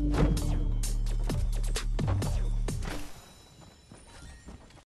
you